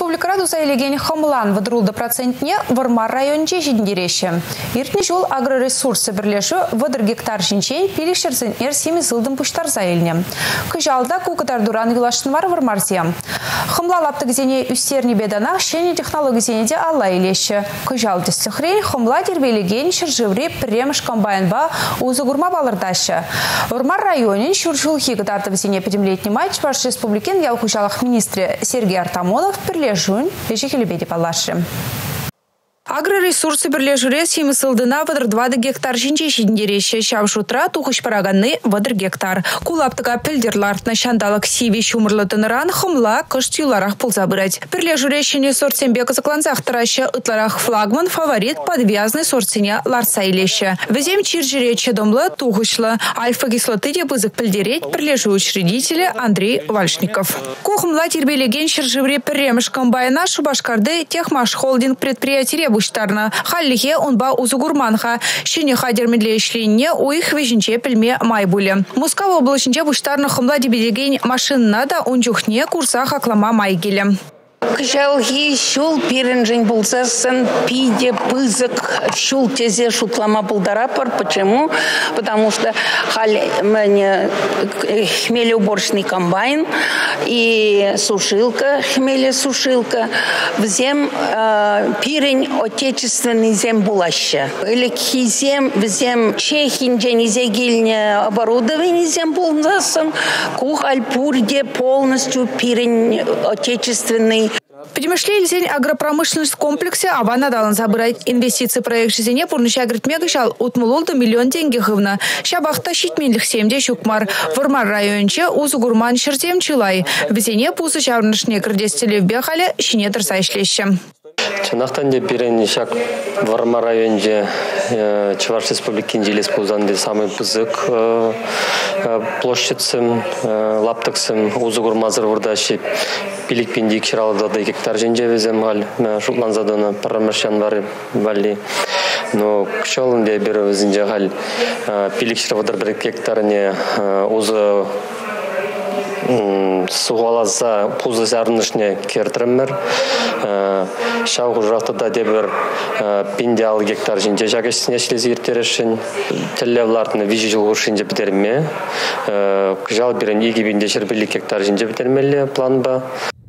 Республикара дусайлеген хомлан выдрулды процентне Вармар районче жиндереші. Иртні жол агроресурсы бірлешу выдыр гектар жинчен пилікшерзін ер семі зылдың пұштар зайылне. Күжалда кукатар дуран вилашын var Вармарзе. Зене үстерні беданақ шені технология зенеде алла елеші. Күжалды сіхрен хомла дербелеген шыржывре премш комбайнба узы гурма балырдашы. Вармар районин шуршул хигатартып зене педемлетний матч ваш республикен ял министрі Сергей Артамонов пірлежун ежекелебеде палашы. Агроресурсы бірлежуре семісылдына вадыр 20 гектар жинче шіндереші шав шутра тухыш параганны вадыр гектар. Кулаптыға пілдерлартына шандалық сиви шумырлытыныран хымла кыш тюларах пулза бұрать. Бірлежуре шіне сортсенбе қызықланзақ тұрашы ытларах флагман фаворит подвязный сортсене ларса илеші. Візем чиржиречі домлы тухышлы. Альфа кислоты де бызық пілдерет бірлежу учредителі Андрей Вальшников. Кухымла тербелеген шыржывре пірреміш комбайна Шубашкарды техмаш холдинг предприятие буштарна. Халлихе онба узугурманха. Шене хадер медле ишленне уих вежинче пельме майбуле. Мускава облачинче буштарна хымла дебедеген машинна да унчухне курса хаклама майгеле. Кыжалги шул пиренжин булсасын пиде пызык шул тезе шутлама булдарапар. Почему? Потому что хали мне хмелеуборочный комбайн и сушилка, хмелесушилка. Взем э, пирень отечественный зем булаща. Или хизем взем чехин дженизе гильне оборудование зем булсасын. Кух альпурде полностью пирень отечественный Педемешле илсен агропромышленность комплексе авана далын забырайт инвестиции проект жизне пурныша гритмега шал миллион тенге хывна. Шабахта щитменлих семде шукмар. Вармар районче узу гурман шертем чилай. Везене пузы жавнышне кырдестеле бехале шине тырса. Чынақтан деп берен шак Варма районже Чуваш республикин желес пузанды самый пызык площадьсым, лаптыксым, узугур мазыр вурдаши пилик пиндик шыралда да гектар женже везем гал шутланзадана парамашян бары вали. Но кшолын де бер өзінже гал пилик шыралда бір гектарыне узы суғаласа пузы жарнышне кертіреммер шау жакта да дебер пинде ал гектар жинже жагешсине шлези иртерешин теллевлартны вижи жыл ушинже битерме жал бирен иги бинде шербилик гектар жинже битермеле планба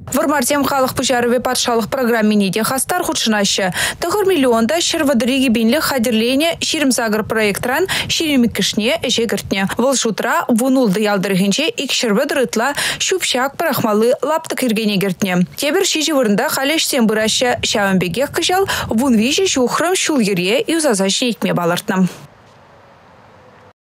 Вармартем халық пұжарыве патшалық программине де хастар худшынашы. Тұғыр миллионда шырвадыриги бинлі хадерлене ширимсагыр проектран ширемикішне жегіртне. Вол шутра вунулды ялдырғынче ик шырвадырытла шупшак парахмалы лаптық иргене гертне. Тебір шижі вырында халешсен бұрашы шаванбегек кыжал вун вижі шухрым шул ере юзаза жейтме балартным.